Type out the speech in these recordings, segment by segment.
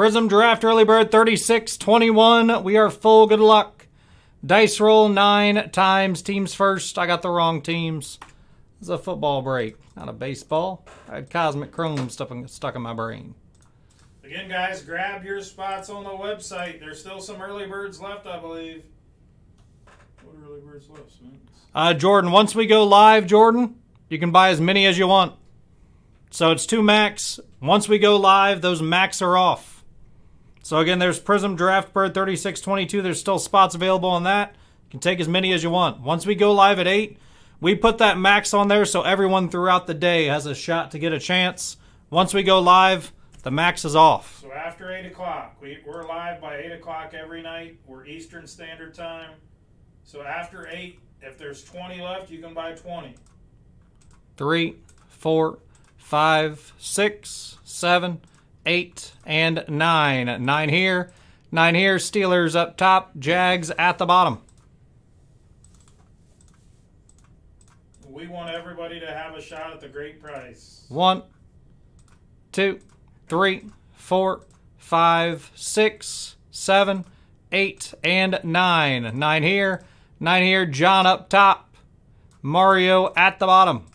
Prizm Draft Early Bird 3621. We are full. Good luck. Dice roll nine times. Teams first. I got the wrong teams. It's a football break, not a baseball. I had Cosmic Chrome stuck in, stuck in my brain. Again, guys, grab your spots on the website. There's still some early birds left, I believe. What early birds left? Uh, Jordan, once we go live, Jordan, you can buy as many as you want. So it's two max. Once we go live, those max are off. So again, there's Prizm Draft Bird 3622. There's still spots available on that. You can take as many as you want. Once we go live at 8, we put that max on there so everyone throughout the day has a shot to get a chance. Once we go live, the max is off. So after 8 o'clock, we, we're live by 8 o'clock every night. We're Eastern Standard Time. So after 8, if there's 20 left, you can buy 20. Three, four, five, six, seven, eight, and nine. Nine here, nine here. Steelers up top, Jags at the bottom. We want everybody to have a shot at the great price. One, two, three, four, five, six, seven, eight, and nine. Nine here, nine here. John up top, Mario at the bottom.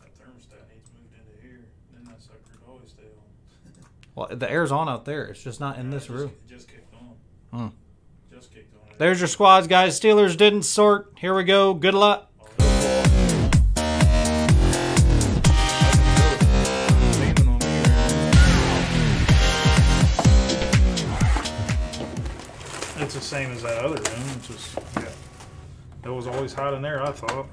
That thermostat needs moved into here. Then that sucker'd always stay on. Well, the air's on out there. It's just not in Yeah, this just- room. It just kicked on. Hmm. Just kicked on. There's your squads, guys. Steelers didn't sort. Here we go. Good luck. Leaning on me there. It's the same as that other room. It's just, yeah. It was always hot in there, I thought.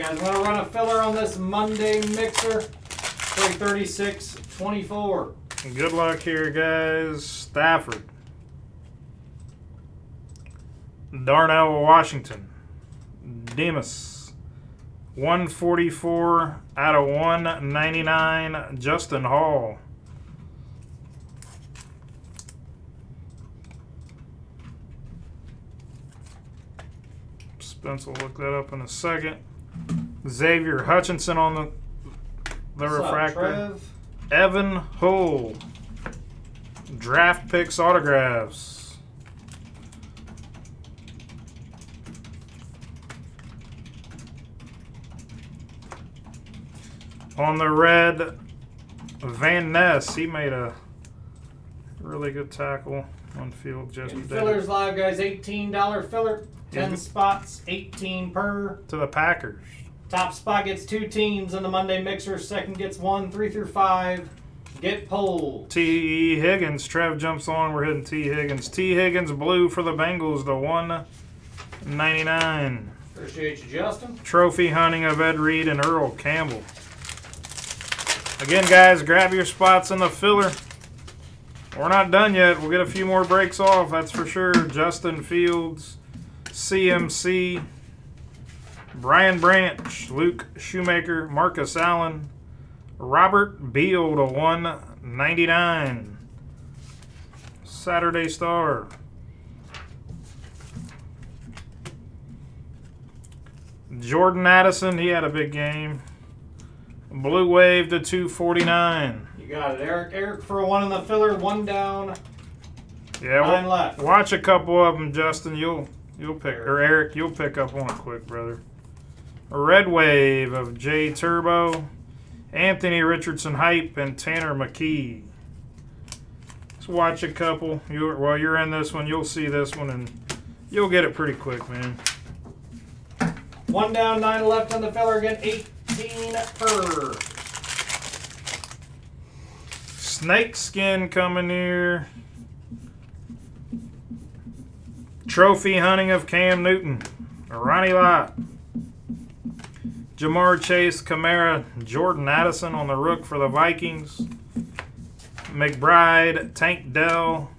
Guys want to run a filler on this Monday mixer? Play 36 24. Good luck here, guys. Stafford. Darnell, Washington. Demas. 144 out of 199. Justin Hall. Spence will look that up in a second. Xavier Hutchinson on the the What's refractor. Trev? Evan Hull. Draft picks autographs. On the red, Van Ness. He made a really good tackle on field And yesterday. fillers live, guys. $18 filler. 10 spots, 18 per. To the Packers. Top spot gets two teams in the Monday mixer. Second gets one, three through five. Get pulled. T. E. Higgins. Trev jumps on. We're hitting Tee Higgins. Tee Higgins blue for the Bengals to 199. Appreciate you, Justin. Trophy hunting of Ed Reed and Earl Campbell. Again, guys, grab your spots in the filler. We're not done yet. We'll get a few more breaks off, that's for sure. Justin Fields, CMC, Brian Branch, Luke Schoonmaker, Marcus Allen, Robert Beal to 199. Saturday Star. Jordan Addison, he had a big game. Blue Wave to 249. You got it, Eric. Eric for a one in the filler, one down. Yeah, Nine left. watch a couple of them, Justin. You'll you'll pick or Eric, you'll pick up one quick, brother. A red wave of J Turbo, Anthony Richardson hype, and Tanner McKee. Let's watch a couple. You while you're in this one, you'll see this one, and you'll get it pretty quick, man. One down, nine left on the filler again, 18 per. Snake skin coming here. Trophy hunting of Cam Newton. Ronnie Lott. Ja'Marr Chase, Kamara, Jordan Addison on the rook for the Vikings. McBride, Tank Dell,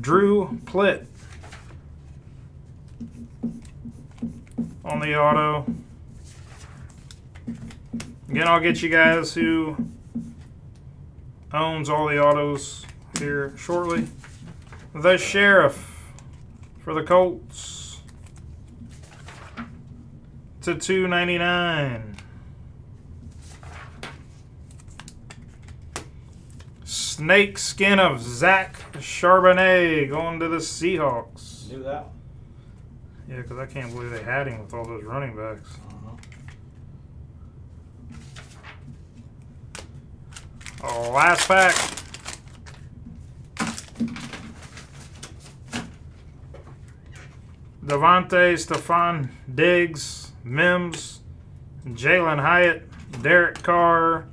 Drew Plitt on the auto. Again, I'll get you guys who owns all the autos here shortly. The Sheriff for the Colts. To 299. Snake skin of Zach Charbonnet going to the Seahawks. Do that. Yeah, because I can't believe they had him with all those running backs. Uh-huh. Oh, last pack. Devontae, Stefon Diggs, Mims, Jalin Hyatt, Derek Carr,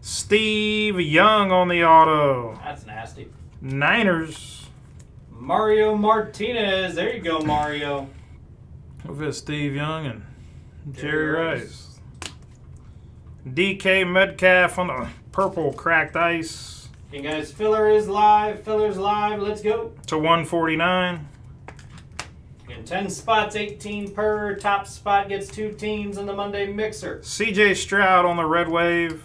Steve Young on the auto. That's nasty. Niners. Mario Martinez. There you go, Mario. With it, Steve Young and Jerry, Rice. DK Metcalf on the purple cracked ice Okay, guys, filler is live. Filler's live. Let's go. to 149. In 10 spots, 18 per. Top spot gets two teams in the Monday Mixer. CJ Stroud on the red wave.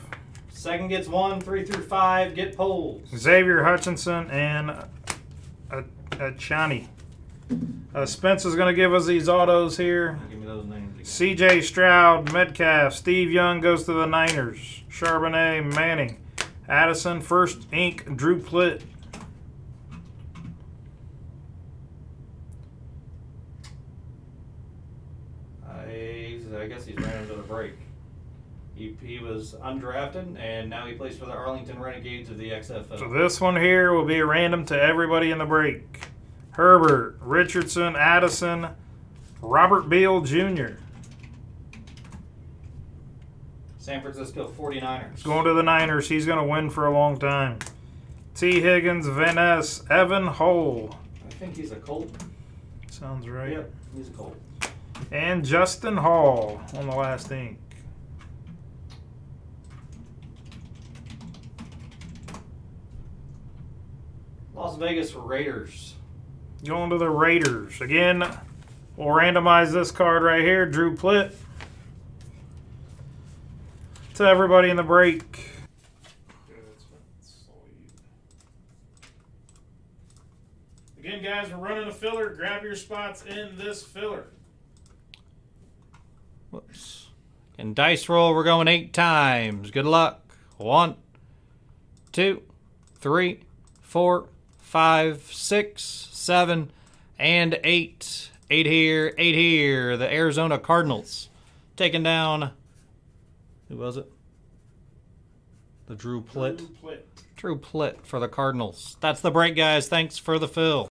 Second gets one, three through five. Get polls. Xavier Hutchinson and a, a Chani. Uh, Spence is going to give us these autos here. Give me those names again. CJ Stroud, Metcalf, Steve Young goes to the Niners. Charbonnet, Manning, Addison, First Ink, Drew Plitt. I, guess he's ran into the break. He, he was undrafted, and now he plays for the Arlington Renegades of the XFL. So this one here will be a random to everybody in the break. Herbert, Richardson, Addison, Robert Beal Jr. San Francisco 49ers. Going to the Niners. He's going to win for a long time. Tee Higgins, Van Evan Hull. I think he's a Colt. Sounds right. Yep, he's a Colt. And Justin Hall on the last ink. Las Vegas Raiders. Going to the Raiders. Again, we'll randomize this card right here. Drew Plitt. To everybody in the break. Again, guys, we're running a filler. Grab your spots in this filler. Whoops. In dice roll, we're going eight times. Good luck. One, two, three, four, five, six, seven, and eight. Eight here, eight here. The Arizona Cardinals taking down. Who was it? The Drew Plitt. Drew Plitt. Drew Plitt for the Cardinals. That's the break, guys. Thanks for the fill.